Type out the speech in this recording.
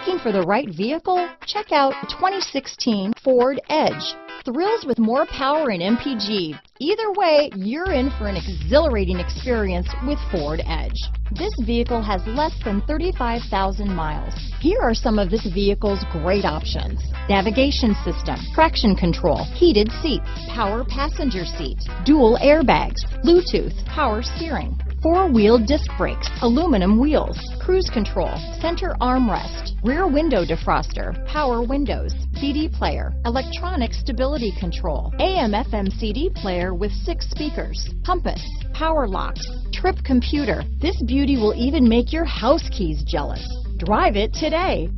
Looking for the right vehicle? Check out 2016 Ford Edge. Thrills with more power and MPG. Either way, you're in for an exhilarating experience with Ford Edge. This vehicle has less than 35,000 miles. Here are some of this vehicle's great options. Navigation system, traction control, heated seats, power passenger seat, dual airbags, Bluetooth, power steering, four-wheel disc brakes, aluminum wheels, cruise control, center armrest, rear window defroster, power windows, CD player, electronic stability control, AM FM CD player with six speakers, compass, power locks, trip computer. This beauty will even make your house keys jealous. Drive it today.